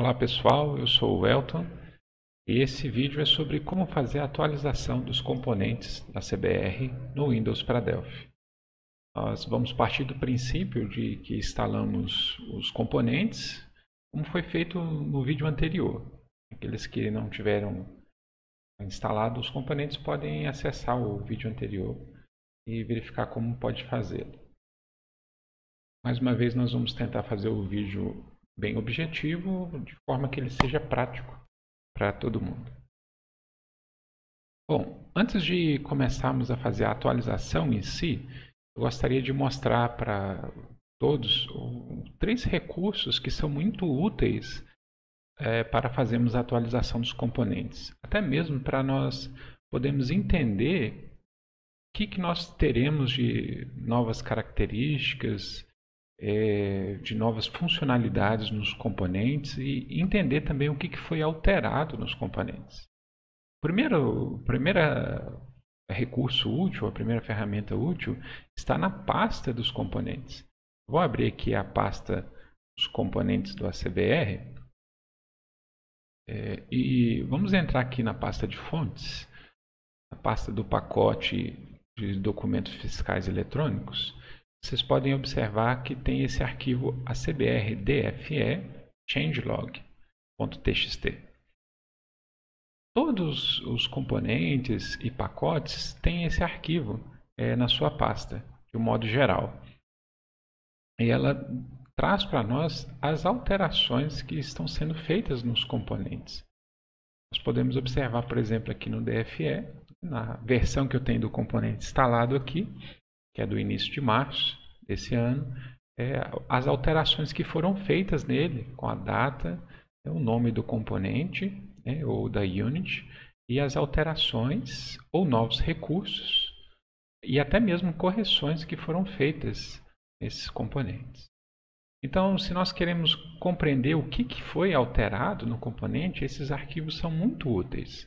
Olá pessoal, eu sou o Elton e esse vídeo é sobre como fazer a atualização dos componentes da CBR no Windows para Delphi. Nós vamos partir do princípio de que instalamos os componentes como foi feito no vídeo anterior. Aqueles que não tiveram instalado os componentes podem acessar o vídeo anterior e verificar como pode fazê-lo. Mais uma vez nós vamos tentar fazer o vídeo bem objetivo, de forma que ele seja prático para todo mundo. Bom, antes de começarmos a fazer a atualização em si, eu gostaria de mostrar para todos três recursos que são muito úteis é, para fazermos a atualização dos componentes. Até mesmo para nós podermos entender o que, que nós teremos de novas características, é, de novas funcionalidades nos componentes e entender também o que, que foi alterado nos componentes. Primeiro, primeira recurso útil, a primeira ferramenta útil, está na pasta dos componentes. Vou abrir aqui a pasta dos componentes do ACBR é, e vamos entrar aqui na pasta de fontes, a pasta do pacote de documentos fiscais eletrônicos vocês podem observar que tem esse arquivo acbr-dfe changelog.txt. Todos os componentes e pacotes têm esse arquivo é, na sua pasta, de um modo geral. E ela traz para nós as alterações que estão sendo feitas nos componentes. Nós podemos observar, por exemplo, aqui no DFE, na versão que eu tenho do componente instalado aqui, que é do início de março desse ano, é, as alterações que foram feitas nele, com a data, é, o nome do componente né, ou da unit, e as alterações ou novos recursos, e até mesmo correções que foram feitas nesses componentes. Então, se nós queremos compreender o que, que foi alterado no componente, esses arquivos são muito úteis.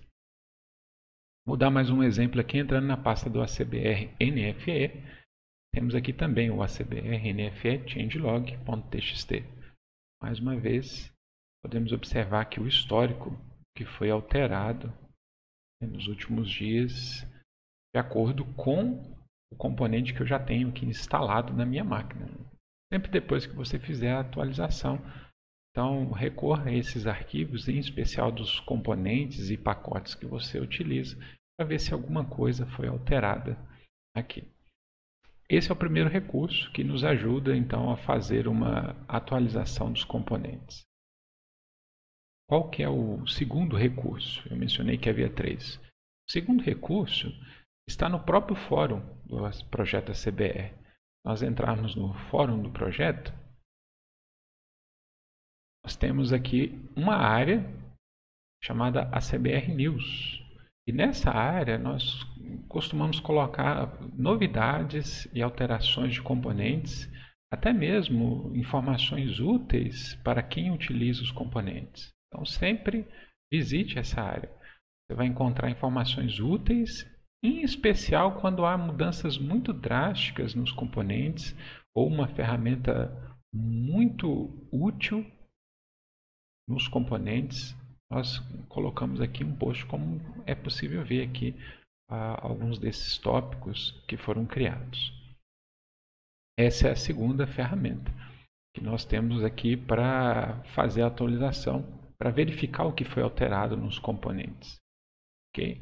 Vou dar mais um exemplo aqui, entrando na pasta do ACBR NFE. Temos aqui também o ACBR NFE changelog.txt. Mais uma vez, podemos observar que o histórico que foi alterado né, nos últimos dias, de acordo com o componente que eu já tenho aqui instalado na minha máquina. Sempre depois que você fizer a atualização. Então, recorra a esses arquivos, em especial dos componentes e pacotes que você utiliza, para ver se alguma coisa foi alterada aqui. Esse é o primeiro recurso que nos ajuda então a fazer uma atualização dos componentes. Qual que é o segundo recurso? Eu mencionei que havia três. O segundo recurso está no próprio fórum do projeto ACBR. Nós entrarmos no fórum do projeto, nós temos aqui uma área chamada ACBR News. E nessa área nós costumamos colocar novidades e alterações de componentes, até mesmo informações úteis para quem utiliza os componentes. Então sempre visite essa área. Você vai encontrar informações úteis, em especial quando há mudanças muito drásticas nos componentes ou uma ferramenta muito útil nos componentes nós colocamos aqui um post como é possível ver aqui ah, alguns desses tópicos que foram criados. Essa é a segunda ferramenta que nós temos aqui para fazer a atualização, para verificar o que foi alterado nos componentes. Okay?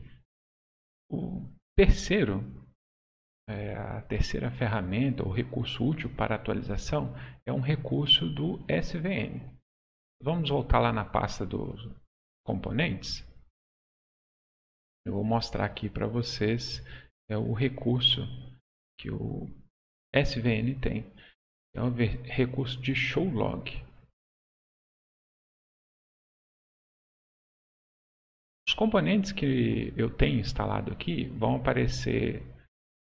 O terceiro, é, a terceira ferramenta ou recurso útil para atualização é um recurso do SVN. Vamos voltar lá na pasta do, componentes, eu vou mostrar aqui para vocês é o recurso que o SVN tem. É o recurso de show log. Os componentes que eu tenho instalado aqui vão aparecer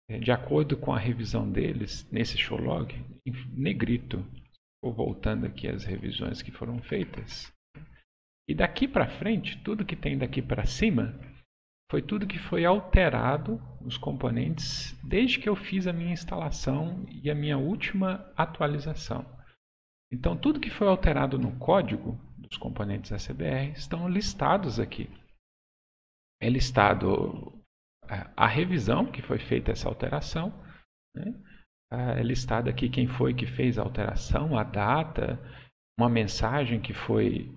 é, de acordo com a revisão deles nesse show log em negrito. Vou voltando aqui às revisões que foram feitas. E daqui para frente, tudo que tem daqui para cima, foi tudo que foi alterado nos componentes desde que eu fiz a minha instalação e a minha última atualização. Então, tudo que foi alterado no código dos os componentes ACBR estão listados aqui. É listado a, a revisão que foi feita essa alteração, né? é listado aqui quem foi que fez a alteração, a data, uma mensagem que foi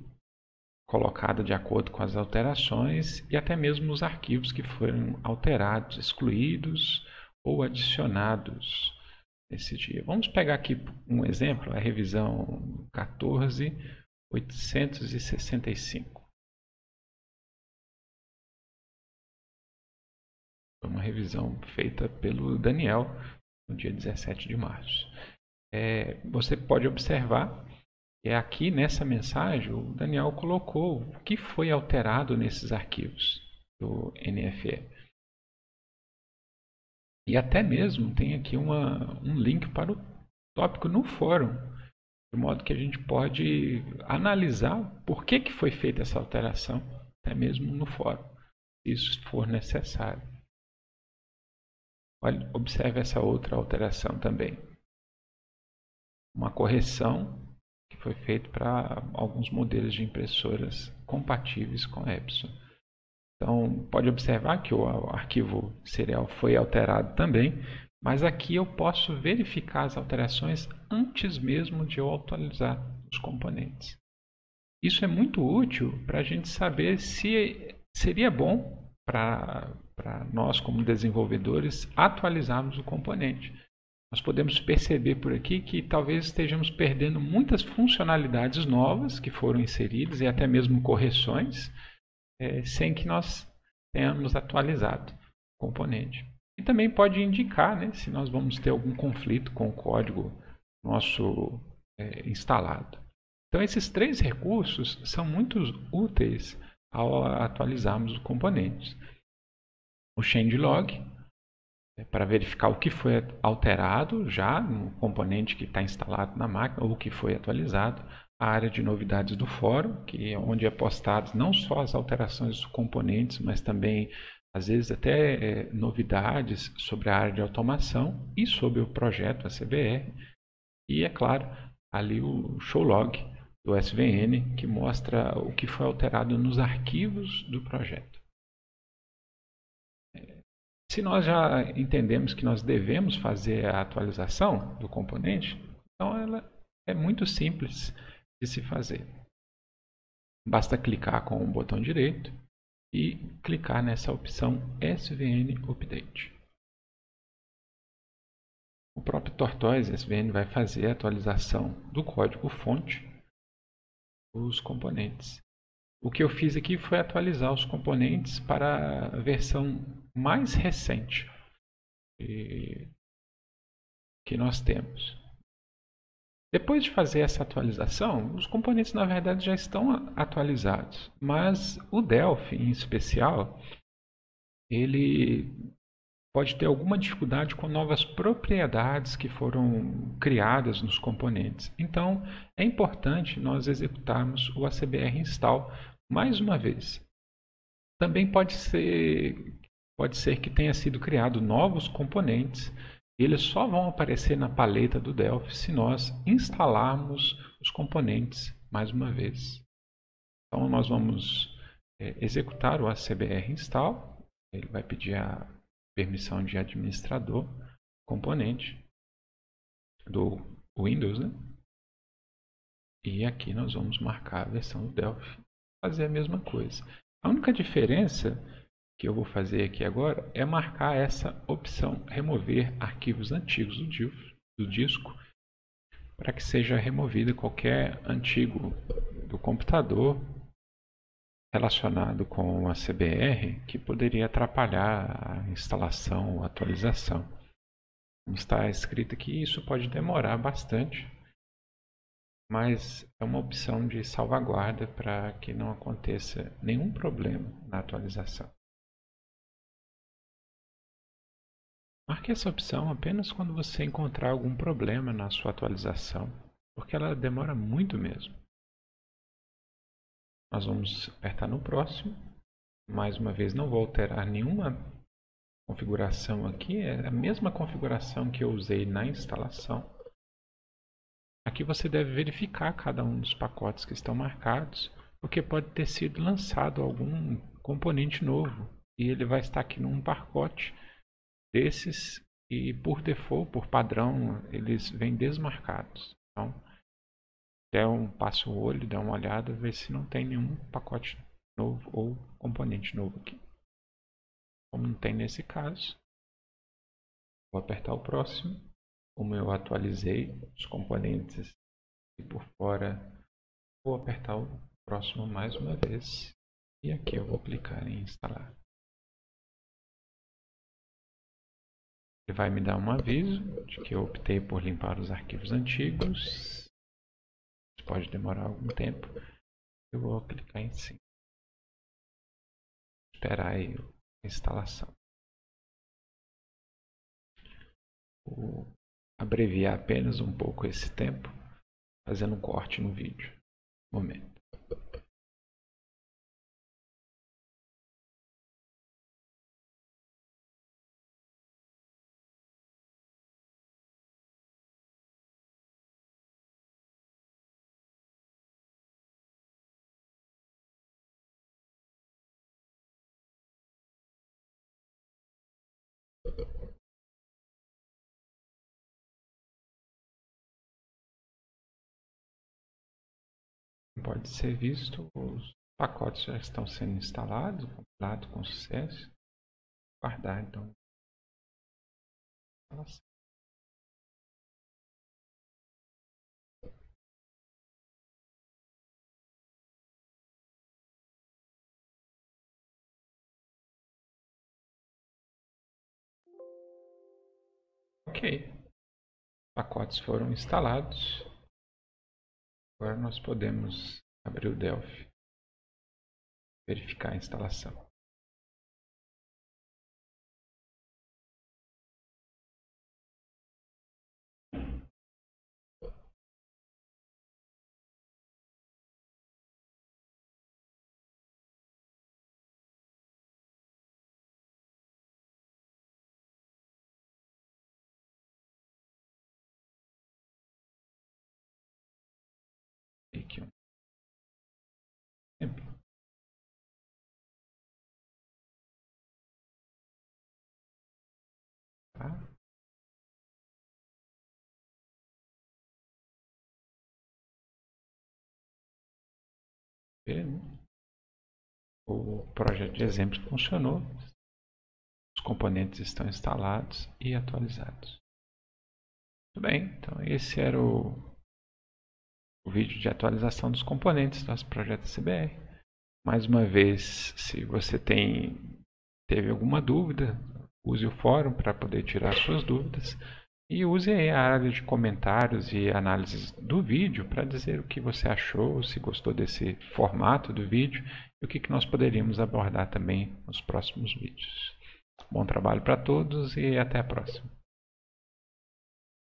colocada de acordo com as alterações e até mesmo os arquivos que foram alterados, excluídos ou adicionados nesse dia. Vamos pegar aqui um exemplo, a revisão 14865. Foi uma revisão feita pelo Daniel no dia 17 de março. É, você pode observar é aqui nessa mensagem o Daniel colocou o que foi alterado nesses arquivos do NFE. E até mesmo tem aqui uma, um link para o tópico no fórum, de modo que a gente pode analisar por que, que foi feita essa alteração, até mesmo no fórum, se isso for necessário. Olha, observe essa outra alteração também. Uma correção foi feito para alguns modelos de impressoras compatíveis com Epson. Então, pode observar que o arquivo serial foi alterado também, mas aqui eu posso verificar as alterações antes mesmo de eu atualizar os componentes. Isso é muito útil para a gente saber se seria bom para nós, como desenvolvedores, atualizarmos o componente nós podemos perceber por aqui que talvez estejamos perdendo muitas funcionalidades novas que foram inseridas e até mesmo correções é, sem que nós tenhamos atualizado o componente. E também pode indicar né, se nós vamos ter algum conflito com o código nosso é, instalado. Então esses três recursos são muito úteis ao atualizarmos os componentes. O changelog, para verificar o que foi alterado já no componente que está instalado na máquina ou o que foi atualizado. A área de novidades do fórum, que é onde é postado não só as alterações dos componentes, mas também às vezes até é, novidades sobre a área de automação e sobre o projeto ACBR. E é claro, ali o show log do SVN, que mostra o que foi alterado nos arquivos do projeto. Se nós já entendemos que nós devemos fazer a atualização do componente, então ela é muito simples de se fazer. Basta clicar com o botão direito e clicar nessa opção SVN Update. O próprio Tortoise SVN vai fazer a atualização do código fonte dos componentes. O que eu fiz aqui foi atualizar os componentes para a versão mais recente que nós temos. Depois de fazer essa atualização, os componentes na verdade já estão atualizados, mas o Delphi em especial, ele pode ter alguma dificuldade com novas propriedades que foram criadas nos componentes. Então, é importante nós executarmos o ACBR install mais uma vez. Também pode ser Pode ser que tenha sido criado novos componentes eles só vão aparecer na paleta do Delphi se nós instalarmos os componentes mais uma vez. Então nós vamos é, executar o ACBR install. Ele vai pedir a permissão de administrador componente do Windows, né? E aqui nós vamos marcar a versão do Delphi, fazer a mesma coisa. A única diferença que eu vou fazer aqui agora é marcar essa opção remover arquivos antigos do disco para que seja removida qualquer antigo do computador relacionado com a CBR que poderia atrapalhar a instalação ou atualização. Está escrito aqui, isso pode demorar bastante, mas é uma opção de salvaguarda para que não aconteça nenhum problema na atualização. Marque essa opção apenas quando você encontrar algum problema na sua atualização, porque ela demora muito mesmo. Nós vamos apertar no próximo. Mais uma vez, não vou alterar nenhuma configuração aqui, é a mesma configuração que eu usei na instalação. Aqui você deve verificar cada um dos pacotes que estão marcados, porque pode ter sido lançado algum componente novo e ele vai estar aqui num pacote desses e por default, por padrão, eles vêm desmarcados. Então, der um passo o olho, dá uma olhada, ver se não tem nenhum pacote novo ou componente novo aqui. Como não tem nesse caso, vou apertar o próximo. Como eu atualizei os componentes e por fora, vou apertar o próximo mais uma vez. E aqui eu vou clicar em instalar. Ele vai me dar um aviso de que eu optei por limpar os arquivos antigos. Isso pode demorar algum tempo. Eu vou clicar em sim. Esperar aí a instalação. Abreviar apenas um pouco esse tempo, fazendo um corte no vídeo. Momento. Pode ser visto, os pacotes já estão sendo instalados, compilado com sucesso. Guardar então. Ok. Pacotes foram instalados. Agora nós podemos abrir o Delphi, verificar a instalação. O projeto de exemplo funcionou. Os componentes estão instalados e atualizados. Muito bem, então esse era o o vídeo de atualização dos componentes do nosso projeto CBR. Mais uma vez, se você tem teve alguma dúvida, use o fórum para poder tirar suas dúvidas e use a área de comentários e análises do vídeo para dizer o que você achou, se gostou desse formato do vídeo e o que, nós poderíamos abordar também nos próximos vídeos. Bom trabalho para todos e até a próxima.